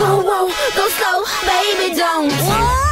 whoa, whoa, go slow, baby, don't.